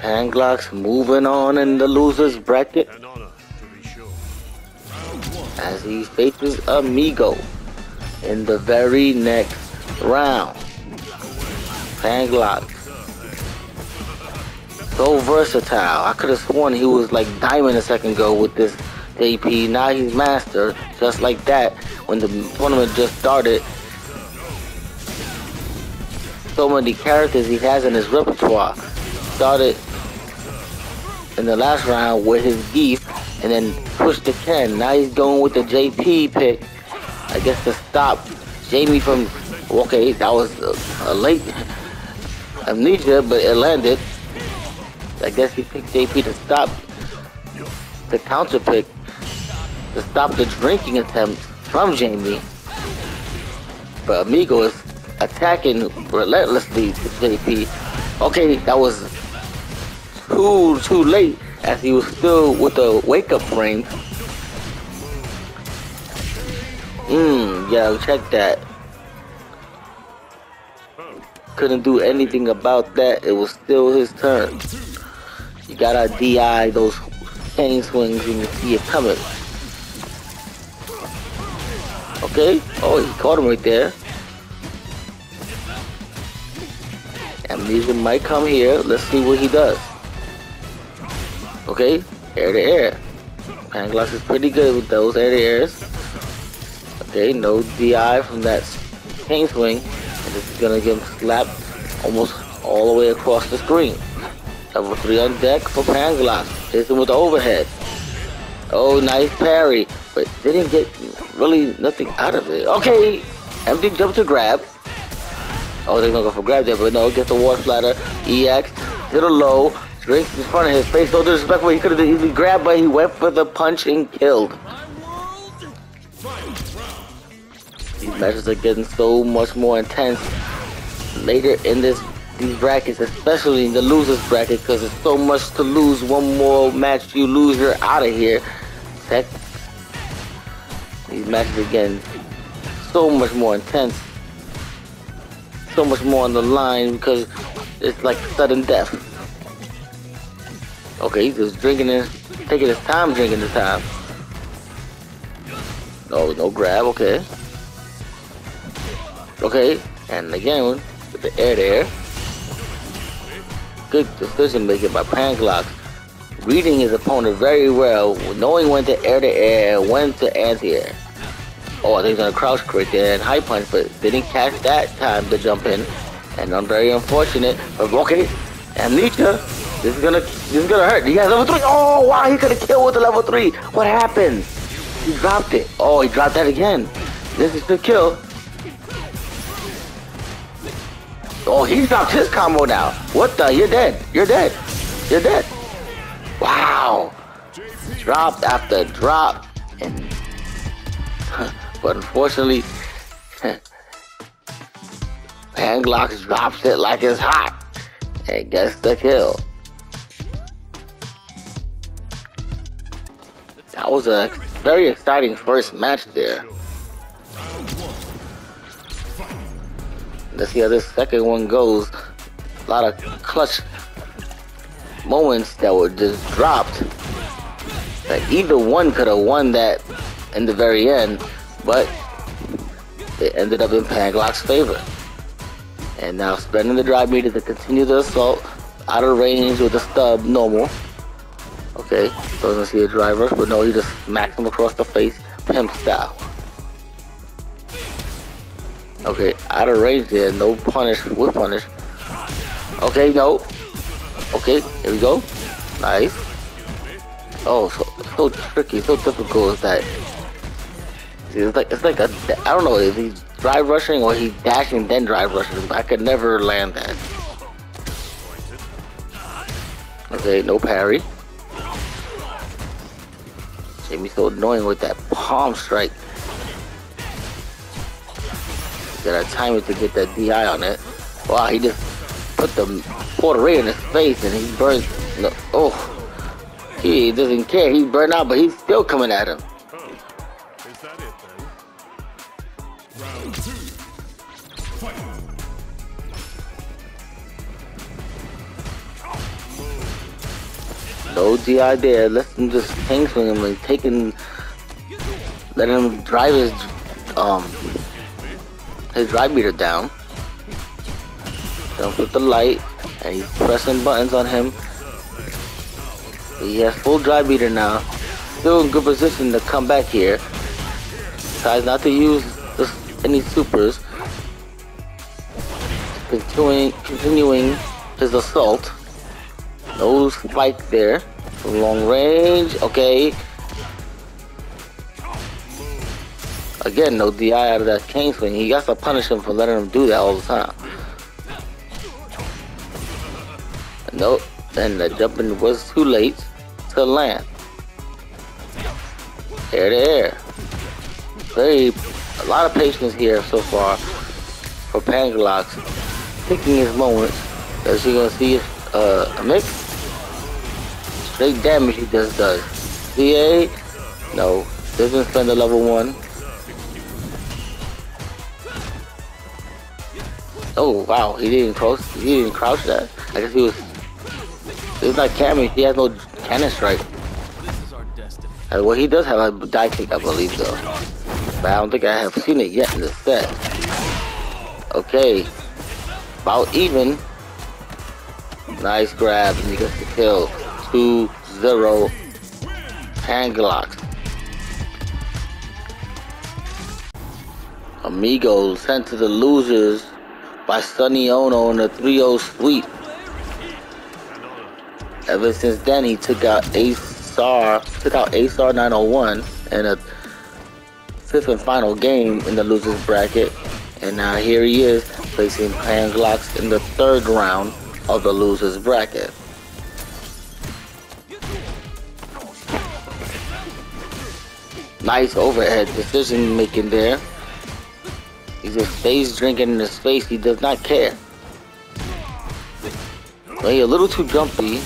Panglox moving on in the loser's bracket An honor, to be sure. as he faces Amigo in the very next round. Panglox. So versatile. I could have sworn he was like diamond a second ago with this JP. Now he's master, just like that. When the tournament just started, so many characters he has in his repertoire. Started in the last round with his Geef and then pushed to Ken. Now he's going with the JP pick. I guess to stop Jamie from. Okay, that was a, a late amnesia, but it landed. I guess he picked JP to stop the counter pick to stop the drinking attempt from Jamie. But Amigo is attacking relentlessly to JP. Okay, that was too too late as he was still with the wake up frame. Mmm, yeah, check that. Couldn't do anything about that. It was still his turn. You gotta DI those chain swings when you see it coming. Okay. Oh, he caught him right there. Amnesia might come here. Let's see what he does. Okay, air to air. Pangloss is pretty good with those air to airs. Okay, no DI from that chain swing. And this is gonna get him slapped almost all the way across the screen. Level 3 on deck for Pangloss. Hits him with the overhead. Oh, nice parry. But didn't get really nothing out of it. Okay, empty jump to grab. Oh, they're gonna go for grab there, but no, get the war splatter. EX to the low. Drinks in front of his face. No disrespectful. He could have easily grabbed, but he went for the punch and killed. These matches are getting so much more intense later in this these brackets, especially in the losers bracket, because it's so much to lose. One more match you lose, you're out of here. These matches are getting so much more intense, so much more on the line because it's like sudden death. Okay, he's just drinking it, taking his time drinking the time. No, no grab, okay. Okay, and again, with the air there. Good decision making by Pangloss. Reading his opponent very well, knowing when to air to air, when to anti-air. Oh, I think he's gonna crouch right there and high punch, but didn't catch that time to jump in. And I'm very unfortunate. But okay, Amnesia, this is gonna this is gonna hurt. He has level three. Oh wow, he could have killed with the level three. What happened? He dropped it. Oh, he dropped that again. This is the kill. Oh, he dropped his combo now. What the? You're dead. You're dead. You're dead. Wow. Dropped after drop. And but unfortunately, Pangloss drops it like it's hot and gets the kill. That was a very exciting first match there. Let's see how this second one goes. A lot of clutch moments that were just dropped. That either one could have won that in the very end, but it ended up in Pangloss's favor. And now spending the drive meter to continue the assault out of range with the stub normal. Okay, doesn't see a driver, but no, he just smacks him across the face, pimp style. Okay, out of range there, no punish with punish. Okay, no. Okay, here we go. Nice. Oh, so, so tricky, so difficult is that. See, it's like it's like a I don't know is he drive rushing or he's dashing then drive rushing. I could never land that. Okay, no parry. Jamie's so annoying with that palm strike. Gotta time it to get that DI on it. Wow, he just put the Puerto Rican in his face and he burns. No, oh, he doesn't care. He burned out, but he's still coming at him. No DI there. Let him just hang swing him and taking, let him drive his um his drive meter down. Don't put the light, and he's pressing buttons on him. He has full drive meter now. Still in good position to come back here. Tries not to use any supers. Continuing, continuing his assault. No spike there. Long range. Okay. Again, no DI out of that cane swing. He got to punish him for letting him do that all the time. Nope. And the jumping was too late to land. Air to air. Very, a lot of patience here so far for Pangalox. Picking his moments. As you're gonna see, uh, a Straight damage he just does. CA, no, doesn't spend the level one. Oh wow, he didn't crouch. He didn't crouch that. I guess he was. It's not Cammy. He has no cannon strike. Uh, well, he does have a die kick, I believe, though. But I don't think I have seen it yet in the set. Okay, about even. Nice grab, and he gets the kill. 2-0 Pangalox. Amigos sent to the losers by Sonny Ono in a 3-0 sweep. Ever since then, he took out ASAR, took out ASAR 901 in a fifth and final game in the losers bracket. And now here he is facing Pangalox in the third round of the losers bracket. Nice overhead decision making there. He just stays drinking in his face. He does not care. Well, he's a little too jumpy.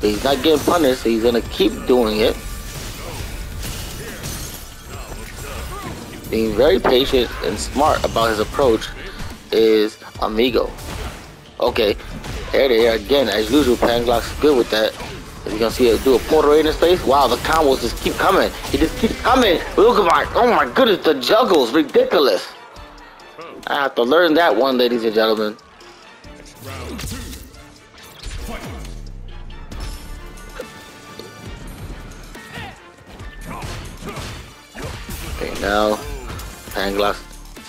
But he's not getting punished, so he's gonna keep doing it. Being very patient and smart about his approach is Amigo. Okay, there they are again. As usual, Pangalox is good with that. You're gonna see it do a portal in his face. Wow, the combos just keep coming. He just keeps coming. Look at my, oh my goodness, the juggles, ridiculous. I have to learn that one, ladies and gentlemen. Okay, now Pangalox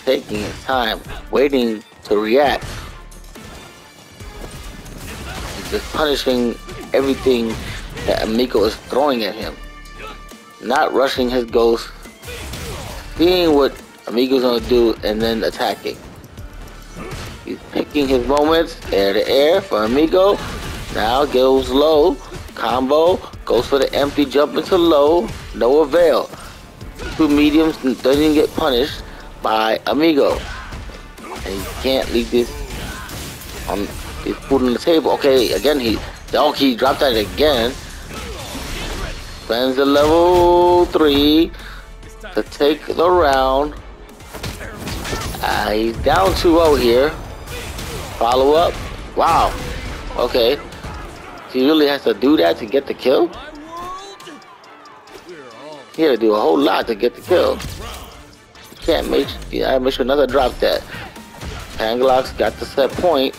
taking his time, waiting to react. He's just punishing everything that Amigo is throwing at him. Not rushing his ghost, seeing what Amigo's gonna do, and then attacking. He's picking his moments, air to air for Amigo. Now goes low, combo, goes for the empty jump into low, no avail. Two mediums doesn't get punished by Amigo. And he can't leave this on his food on the table. Okay, again he oh he dropped that again. Spends the level three to take the round. Uh, he's down 2-0 here. Follow up. Wow. Okay. He really has to do that to get the kill? He had to do a whole lot to get the kill. Can't make yeah, make sure another drop that. Pangalox got the set point.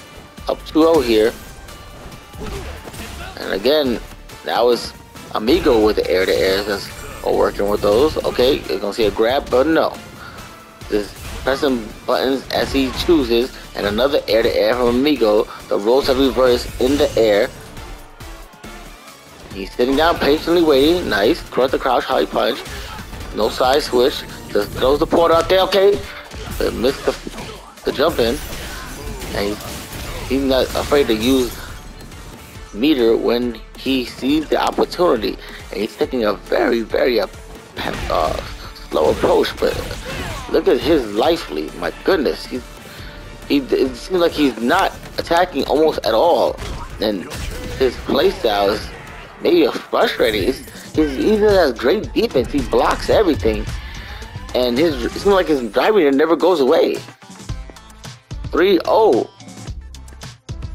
Up 2-0 here. And again, that was Amigo with the air to air that's working with those. Okay, you're gonna see a grab, but no. Just pressing buttons as he chooses, and another air to air from Amigo. The roles have reversed in the air. He's sitting down patiently waiting. Nice. Cross the crouch, high punch. No side switch. Just throws the port out there. Okay. But missed the, the jump in. And he's, he's not afraid to use meter when he sees the opportunity. And he's taking a very, very uh, slow approach. But look at his life lead. My goodness. He's, he, it seems like he's not attacking almost at all. And his playstyle is maybe frustrating. He's, he's, he has great defense. He blocks everything. And his it seems like his driving never goes away. 3-0.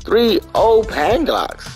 3-0 Pangalox.